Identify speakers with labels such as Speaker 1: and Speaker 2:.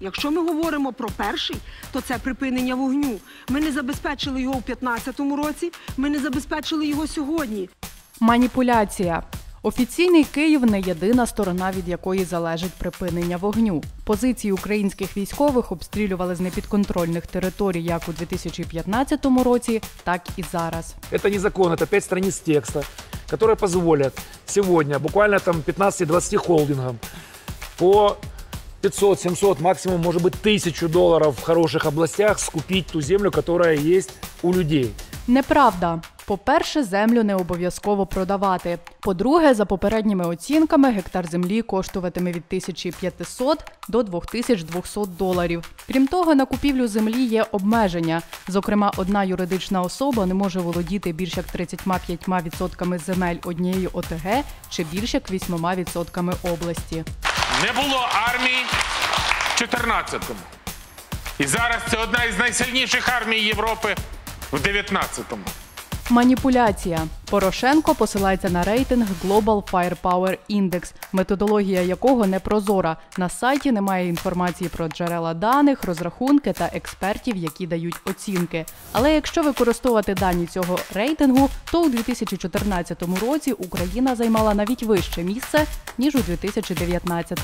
Speaker 1: Якщо ми говоримо про перший, то це припинення вогню. Ми не забезпечили його у 2015 році, ми не забезпечили його сьогодні.
Speaker 2: Маніпуляція. Офіційний Київ не єдина сторона, від якої залежить припинення вогню. Позиції українських військових обстрілювали з непідконтрольних територій як у 2015 році, так і зараз.
Speaker 3: Это не закон, это 5 страниц текста, которые позволят сегодня буквально там 15-20 холдингам по 500, 700, максимум, может быть, тысячу долларов в хороших областях скупить ту землю, которая есть у людей.
Speaker 2: Неправда. По-перше, землю не обов'язково продавати. По-друге, за попередніми оцінками, гектар землі коштуватиме від 1500 до 2200 доларів. Крім того, на купівлю землі є обмеження. Зокрема, одна юридична особа не може володіти більш як 35% земель однієї ОТГ чи більш як 8% області.
Speaker 4: Не було армії в 14-му. І зараз це одна із найсильніших армій Європи в 19-му.
Speaker 2: Маніпуляція. Порошенко посилається на рейтинг Global Firepower Index, методологія якого не прозора. На сайті немає інформації про джерела даних, розрахунки та експертів, які дають оцінки. Але якщо використовувати дані цього рейтингу, то у 2014 році Україна займала навіть вище місце ніж у 2019.